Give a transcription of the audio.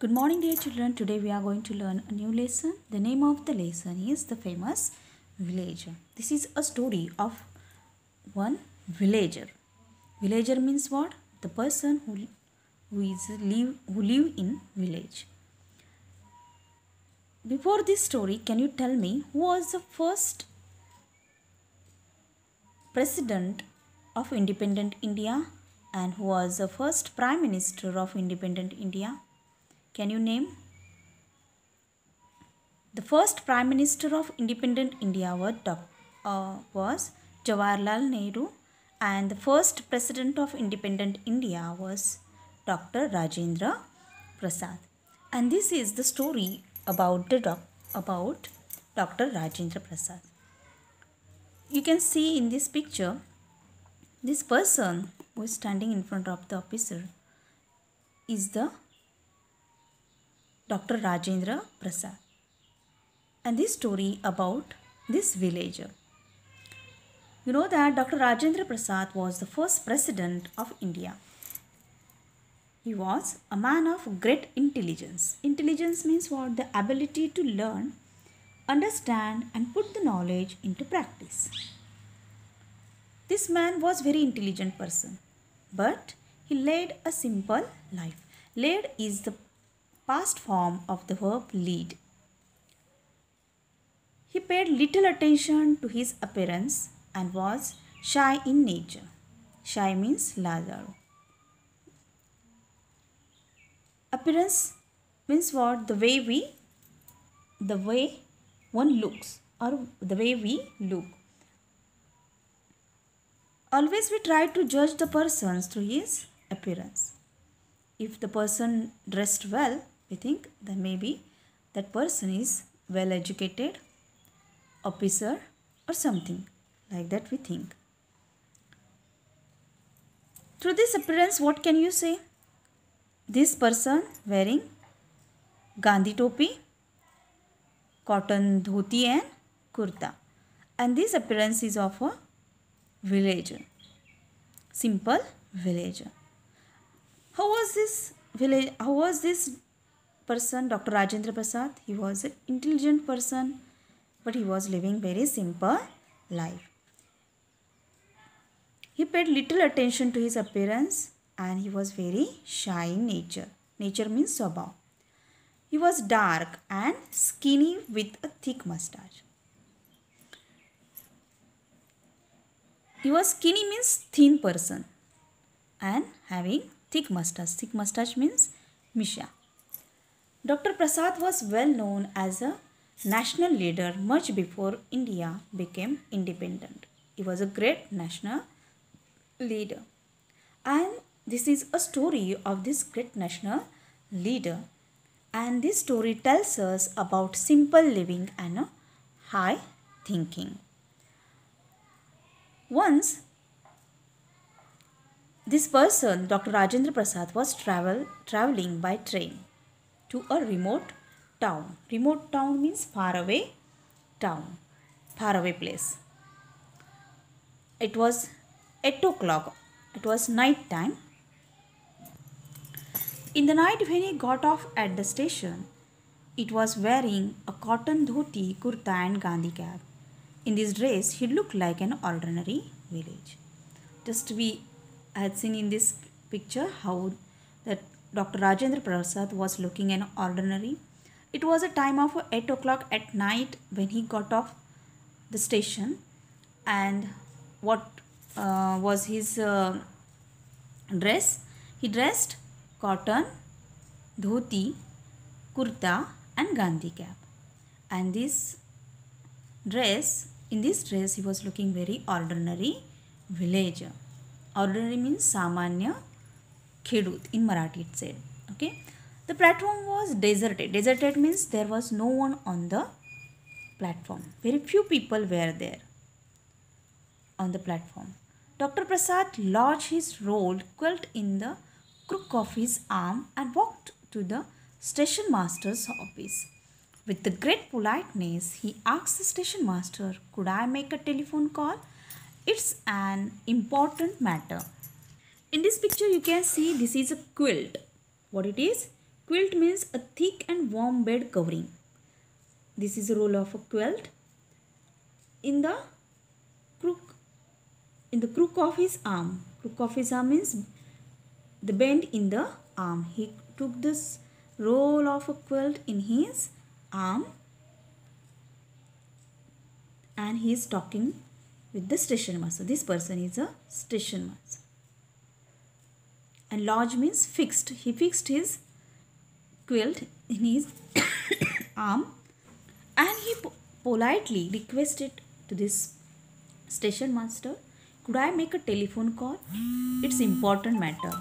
Good morning, dear children. Today we are going to learn a new lesson. The name of the lesson is The Famous Villager. This is a story of one villager. Villager means what? The person who, who is live who live in village. Before this story, can you tell me who was the first president of independent India and who was the first prime minister of independent India? Can you name? The first prime minister of independent India uh, was Jawaharlal Nehru and the first president of independent India was Dr. Rajendra Prasad. And this is the story about the doc- about Dr. Rajendra Prasad. You can see in this picture this person who is standing in front of the officer is the Dr. Rajendra Prasad. And this story about this villager. You know that Dr. Rajendra Prasad was the first president of India. He was a man of great intelligence. Intelligence means what? The ability to learn, understand, and put the knowledge into practice. This man was very intelligent person, but he led a simple life. Led is the past form of the verb lead. He paid little attention to his appearance and was shy in nature. Shy means Lazaro. Appearance means what? The way we, the way one looks or the way we look. Always we try to judge the persons through his appearance. If the person dressed well, we think that maybe that person is well educated, officer or something like that we think. Through this appearance, what can you say? This person wearing Gandhi topi, cotton dhoti and kurta. And this appearance is of a villager. Simple villager. How was this village? How was this person, Dr. Rajendra Prasad? He was an intelligent person, but he was living very simple life. He paid little attention to his appearance and he was very shy in nature. Nature means swabhav. He was dark and skinny with a thick mustache. He was skinny means thin person and having thick mustache. Thick mustache means misha. Dr. Prasad was well known as a national leader much before India became independent. He was a great national leader. And this is a story of this great national leader. And this story tells us about simple living and high thinking. Once, this person, Dr. Rajendra Prasad, was travel traveling by train to a remote town. Remote town means far away town, far away place. It was 8 o'clock. It was night time. In the night when he got off at the station, it was wearing a cotton dhoti, kurta and Gandhi cap. In this dress, he looked like an ordinary village. Just we had seen in this picture how that Dr. Rajendra Prasad was looking an ordinary. It was a time of 8 o'clock at night when he got off the station and what uh, was his uh, dress? He dressed cotton, dhoti, kurta and Gandhi cap. And this dress, in this dress he was looking very ordinary villager. Ordinary means samanya khedut in Marathi it said. Okay. The platform was deserted. Deserted means there was no one on the platform. Very few people were there on the platform. Dr. Prasad lodged his rolled quilt in the crook of his arm and walked to the station master's office. With the great politeness, he asked the station master, Could I make a telephone call? It's an important matter. In this picture, you can see this is a quilt. What it is? Quilt means a thick and warm bed covering. This is a roll of a quilt. In the crook, in the crook of his arm. Crook of his arm means the bend in the arm. He took this roll of a quilt in his arm and he is talking with the station master. This person is a station master. And lodge means fixed. He fixed his quilt in his arm and he po politely requested to this station master, could I make a telephone call? It's important matter.